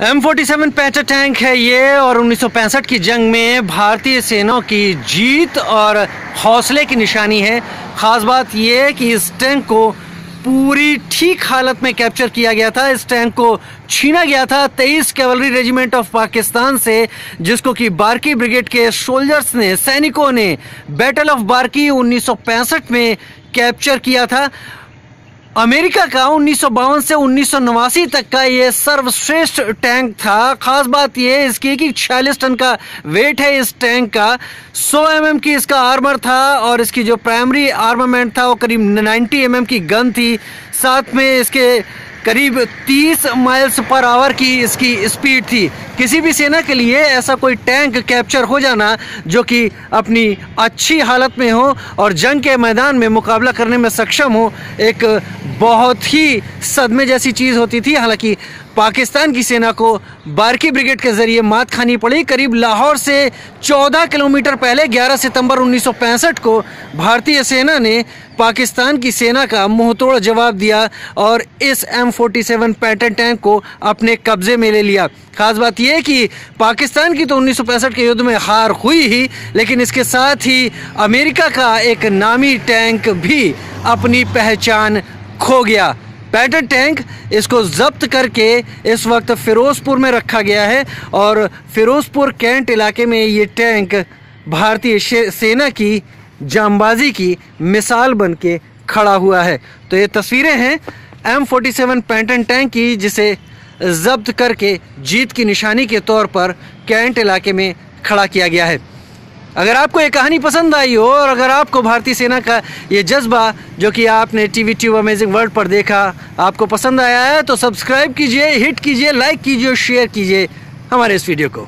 M forty seven Patton tank है ये और 1965 की जंग में भारतीय सेना की जीत और हौसले की निशानी है। ख़ास बात ये कि इस टैंक को पूरी ठीक हालत में कैप्चर किया गया था। इस टैंक को छीना गया था तेईस कैवलरी रेजिमेंट ऑफ़ पाकिस्तान से, जिसको कि बारकी ब्रिगेड के सोल्जर्स ने, सैनिकों ने बैटल ऑफ़ बारकी 1965 में कैप्चर किया था। अमेरिका का उन्नीस सौ बावन से उन्नीस सौ नवासी तक का ये सर्वश्रेष्ठ टैंक था। खास बात यह इसकी कि छियालीस टन का वेट है इस टैंक का। 100 एम mm की इसका आर्मर था और इसकी जो प्राइमरी आर्मामेंट था वो करीब 90 एम mm की गन थी। साथ में इसके करीब 30 माइल्स पर आवर की इसकी स्पीड थी। किसी भी सेना के लिए ऐसा कोई टैंक कैप्चर हो जाना जो कि अपनी अच्छी हालत में हो और जंग के मैदान में मुकाबला करने में सक्षम हो, एक बहुत ही सदमे जैसी चीज़ होती थी। हालाँकि पाकिस्तान की सेना को बारकी ब्रिगेड के ज़रिए मात खानी पड़ी। करीब लाहौर से 14 किलोमीटर पहले 11 सितंबर 1965 को भारतीय सेना ने पाकिस्तान की सेना का मुंहतोड़ जवाब दिया और इस M forty seven Patton tank को अपने कब्जे में ले लिया। खास बात यह कि पाकिस्तान की तो उन्नीस सौ पैंसठ के युद्ध में हार हुई ही, लेकिन इसके साथ ही अमेरिका का एक नामी टैंक भी अपनी पहचान खो गया। पैटर टैंक इसको जब्त करके इस वक्त फ़िरोज़पुर में रखा गया है और फ़िरोज़पुर कैंट इलाके में ये टैंक भारतीय सेना की जामबाजी की मिसाल बन के खड़ा हुआ है। तो ये तस्वीरें हैं M forty seven Patton tank की, जिसे जब्त करके जीत की निशानी के तौर पर कैंट इलाके में खड़ा किया गया है। अगर आपको ये कहानी पसंद आई हो और अगर आपको भारतीय सेना का ये जज्बा, जो कि आपने T V tube amazing world पर देखा, आपको पसंद आया है तो सब्सक्राइब कीजिए हिट कीजिए लाइक कीजिए और शेयर कीजिए हमारे इस वीडियो को।